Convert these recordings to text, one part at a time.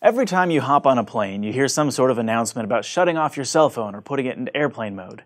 Every time you hop on a plane, you hear some sort of announcement about shutting off your cell phone or putting it into airplane mode.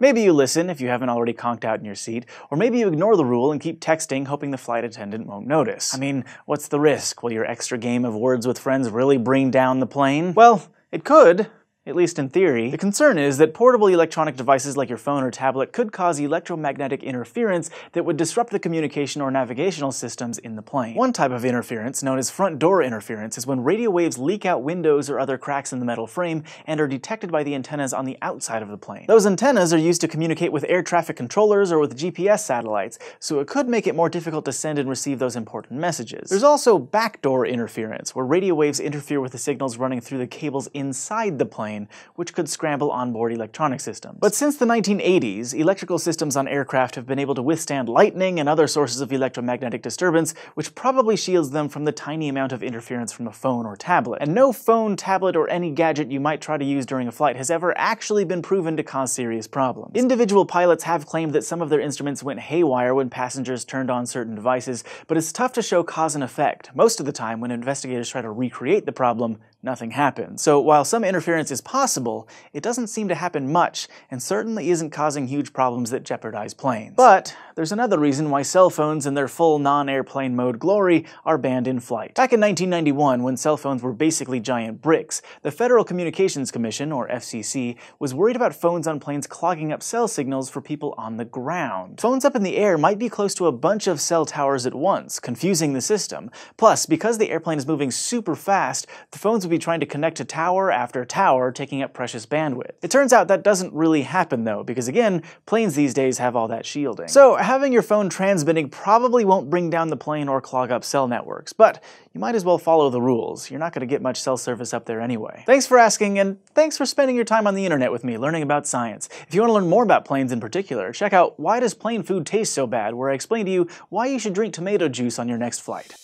Maybe you listen if you haven't already conked out in your seat, or maybe you ignore the rule and keep texting hoping the flight attendant won't notice. I mean, what's the risk? Will your extra game of words with friends really bring down the plane? Well, it could, at least in theory. The concern is that portable electronic devices like your phone or tablet could cause electromagnetic interference that would disrupt the communication or navigational systems in the plane. One type of interference, known as front door interference, is when radio waves leak out windows or other cracks in the metal frame and are detected by the antennas on the outside of the plane. Those antennas are used to communicate with air traffic controllers or with GPS satellites, so it could make it more difficult to send and receive those important messages. There's also backdoor interference, where radio waves interfere with the signals running through the cables inside the plane plane, which could scramble onboard electronic systems. But since the 1980s, electrical systems on aircraft have been able to withstand lightning and other sources of electromagnetic disturbance, which probably shields them from the tiny amount of interference from a phone or tablet. And no phone, tablet, or any gadget you might try to use during a flight has ever actually been proven to cause serious problems. Individual pilots have claimed that some of their instruments went haywire when passengers turned on certain devices, but it's tough to show cause and effect. Most of the time, when investigators try to recreate the problem, nothing happens. So while some interference is possible, it doesn't seem to happen much, and certainly isn't causing huge problems that jeopardize planes. But there's another reason why cell phones in their full non-airplane mode glory are banned in flight. Back in 1991, when cell phones were basically giant bricks, the Federal Communications Commission, or FCC, was worried about phones on planes clogging up cell signals for people on the ground. Phones up in the air might be close to a bunch of cell towers at once, confusing the system. Plus, because the airplane is moving super fast, the phones would be trying to connect to tower after tower, taking up precious bandwidth. It turns out that doesn't really happen though, because again, planes these days have all that shielding. So having your phone transmitting probably won't bring down the plane or clog up cell networks, but you might as well follow the rules. You're not going to get much cell service up there anyway. Thanks for asking, and thanks for spending your time on the internet with me learning about science. If you want to learn more about planes in particular, check out Why Does Plane Food Taste So Bad, where I explain to you why you should drink tomato juice on your next flight.